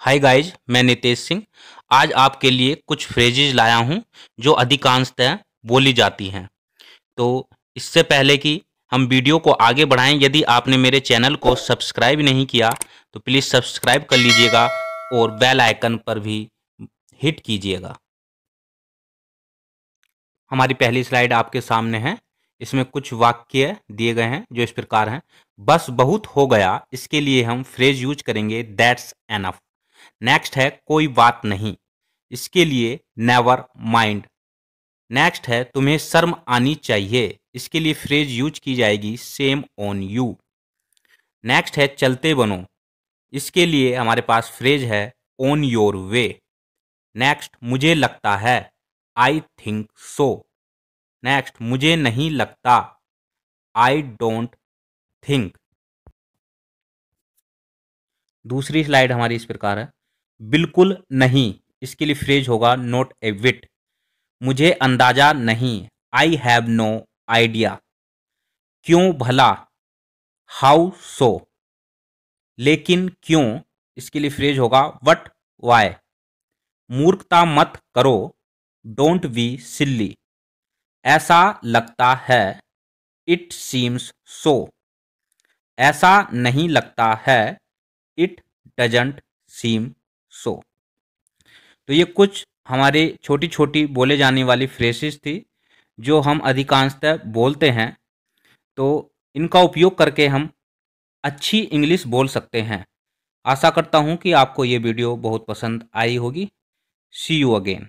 हाय guys मैं नितेश सिंह आज आपके लिए कुछ फ्रेजेज लाया हूँ, जो अधिकांशतः बोली जाती हैं। तो इससे पहले कि हम वीडियो को आगे बढ़ाएँ, यदि आपने मेरे चैनल को सब्सक्राइब नहीं किया तो प्लीज़ सब्सक्राइब कर लीजिएगा और बेल आइकन पर भी हिट कीजिएगा। हमारी पहली स्लाइड आपके सामने है। इसमें कुछ वाक्य दिए गए हैं, जो इस प्रकार हैं। बस बहुत हो गया, इसके लिए हम फ्रेज यूज़ करेंगे दैट्स एनफ नेक्स्ट है कोई बात नहीं। इसके लिए नेवर माइंड नेक्स्ट है तुम्हें शर्म आनी चाहिए। इसके लिए फ्रेज यूज़ की जाएगी सेम ऑन यू नेक्स्ट है चलते बनो। इसके लिए हमारे पास फ्रेज है ऑन योर वे नेक्स्ट मुझे लगता है। आई थिंक सो नेक्स्ट मुझे नहीं लगता। आई डोंट थिंक दूसरी स्लाइड हमारी इस प्रकार है। बिल्कुल नहीं। इसके लिए फ्रेज होगा नोट ए विट मुझे अंदाज़ा नहीं। आई हैव नो आइडिया क्यों भला? हाउ सो लेकिन क्यों? इसके लिए फ्रेज होगा वट वाई मूर्खता मत करो। डोंट बी सिल्ली ऐसा लगता है। इट सीम्स सो ऐसा नहीं लगता है। It doesn't seem so. तो ये कुछ हमारे छोटी छोटी बोले जाने वाली फ्रेसिस थी, जो हम अधिकांशतः बोलते हैं। तो इनका उपयोग करके हम अच्छी इंग्लिश बोल सकते हैं। आशा करता हूँ कि आपको ये वीडियो बहुत पसंद आई होगी। सी यू अगेन